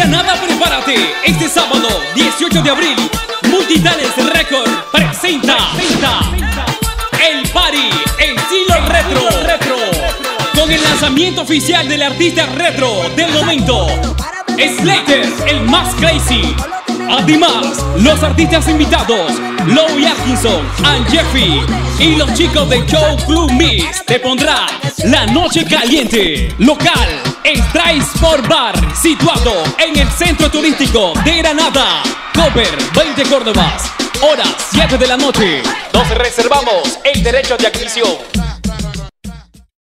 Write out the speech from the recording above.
Granada, prepárate. Este sábado, 18 de abril, Multitales Record presenta, el party estilo retro. Con el lanzamiento oficial del artista retro del momento, Slater, el más crazy. Además, los artistas invitados, Lowy Atkinson and Jeffy y los chicos de Show Club Miss te pondrán la noche caliente. Local, Strice Sport Bar, situado en el centro turístico de Granada. Cover 20 Córdobas, hora 7 de la noche. Nos reservamos el derecho de admisión.